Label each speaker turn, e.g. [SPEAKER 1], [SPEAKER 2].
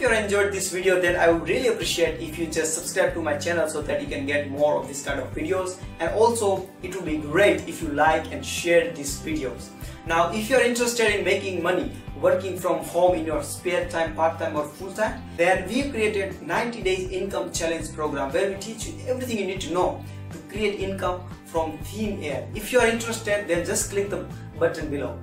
[SPEAKER 1] If you enjoyed this video then I would really appreciate if you just subscribe to my channel so that you can get more of this kind of videos and also it would be great if you like and share these videos. Now if you're interested in making money working from home in your spare time, part-time or full-time then we created 90 days income challenge program where we teach you everything you need to know to create income from thin air. If you are interested then just click the button below.